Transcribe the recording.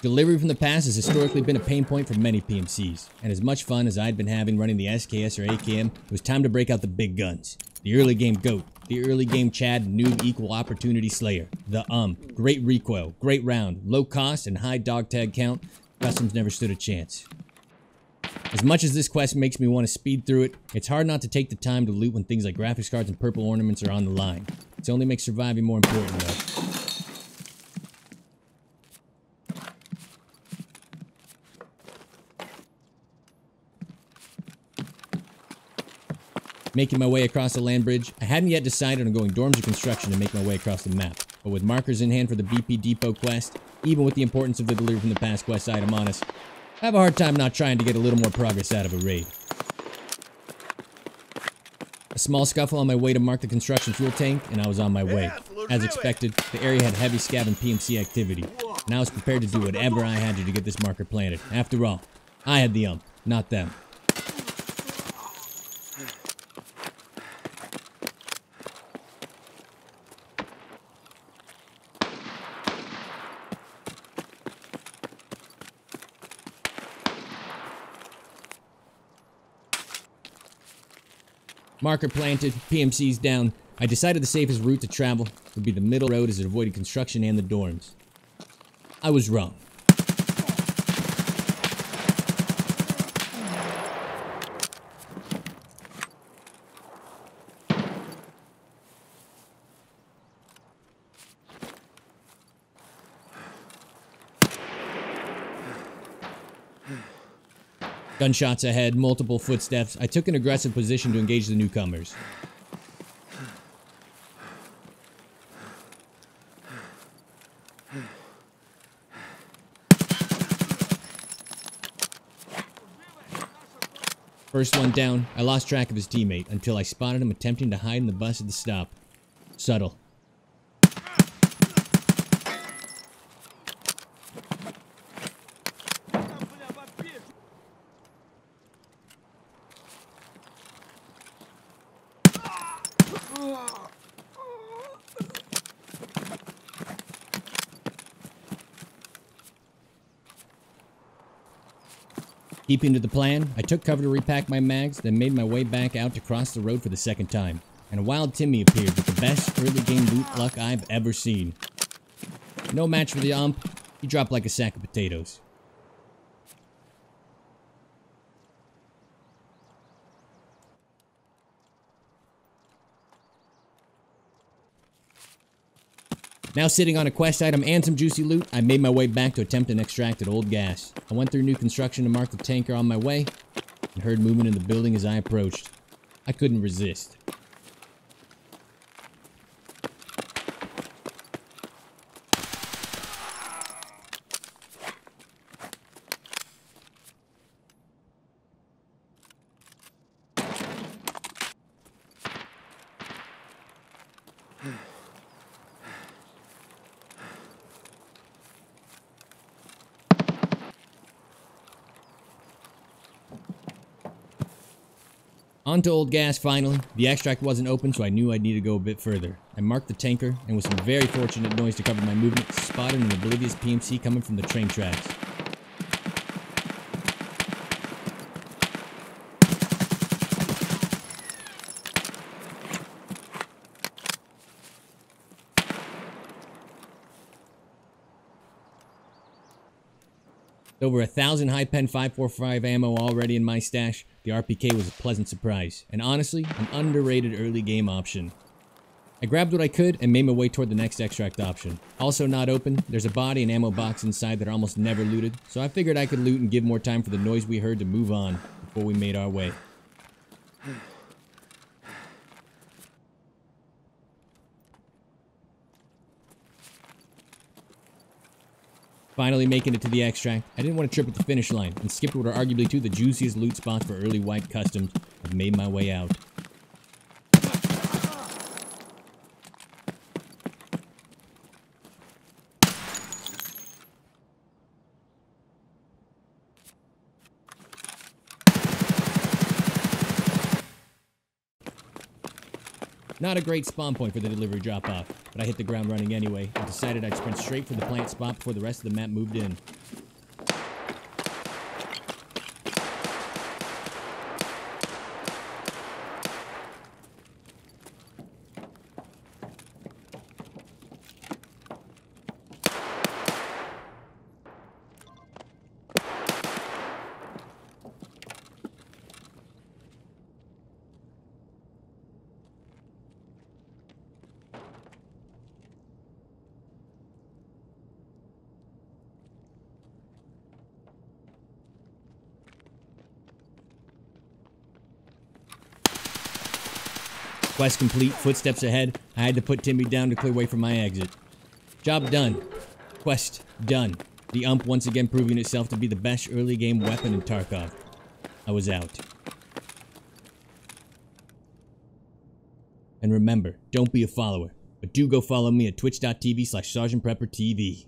Delivery from the past has historically been a pain point for many PMCs, and as much fun as I'd been having running the SKS or AKM, it was time to break out the big guns. The early game GOAT, the early game Chad noob equal opportunity slayer, the um, great recoil, great round, low cost, and high dog tag count, customs never stood a chance. As much as this quest makes me want to speed through it, it's hard not to take the time to loot when things like graphics cards and purple ornaments are on the line. It only makes surviving more important though. Making my way across the land bridge, I hadn't yet decided on going dorms or construction to make my way across the map. But with markers in hand for the BP Depot quest, even with the importance of the delivery from the past quest item on us, I have a hard time not trying to get a little more progress out of a raid. A small scuffle on my way to mark the construction fuel tank, and I was on my way. As expected, the area had heavy scav and PMC activity, and I was prepared to do whatever I had to to get this marker planted. After all, I had the ump, not them. Marker planted, PMC's down. I decided the safest route to travel would be the middle road as it avoided construction and the dorms. I was wrong. Gunshots ahead, multiple footsteps. I took an aggressive position to engage the newcomers. First one down, I lost track of his teammate until I spotted him attempting to hide in the bus at the stop. Subtle. Keeping to the plan, I took cover to repack my mags, then made my way back out to cross the road for the second time. And a wild Timmy appeared with the best early game loot luck I've ever seen. No match for the ump, he dropped like a sack of potatoes. Now sitting on a quest item and some juicy loot, I made my way back to attempt an extract at Old Gas. I went through new construction to mark the tanker on my way, and heard movement in the building as I approached. I couldn't resist. On to Old Gas finally. The extract wasn't open, so I knew I'd need to go a bit further. I marked the tanker, and with some very fortunate noise to cover my movement, spotted an oblivious PMC coming from the train tracks. Over a thousand high pen 545 ammo already in my stash, the RPK was a pleasant surprise, and honestly, an underrated early game option. I grabbed what I could and made my way toward the next extract option. Also not open, there's a body and ammo box inside that are almost never looted, so I figured I could loot and give more time for the noise we heard to move on before we made our way. Finally making it to the extract, I didn't want to trip at the finish line and skipped what are arguably two of the juiciest loot spots for early wipe customs. I've made my way out. Not a great spawn point for the delivery drop-off, but I hit the ground running anyway and decided I'd sprint straight for the plant spot before the rest of the map moved in. Quest complete, footsteps ahead. I had to put Timmy down to clear way for my exit. Job done. Quest done. The ump once again proving itself to be the best early game weapon in Tarkov. I was out. And remember, don't be a follower, but do go follow me at twitch.tv slash sergeantpreppertv.